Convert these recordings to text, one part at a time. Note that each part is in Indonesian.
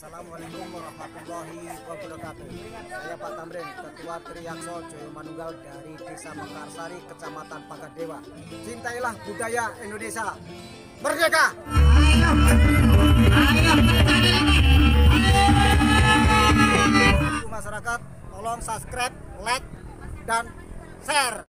Assalamualaikum warahmatullahi wabarakatuh. Saya Pak Tamrin, Ketua Triakso Joyo Manunggal dari Desa Mekarsari, Kecamatan Pagadewa. Cintailah budaya Indonesia. Merdeka! Masyarakat, tolong subscribe, like, dan share.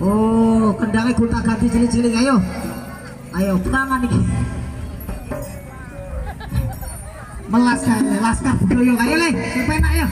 Oh, kendangnya gunta ganti cilik-cilik ayo. Ayo, tenangan iki. Melas kan, laskar budaya ayo le, penak ya.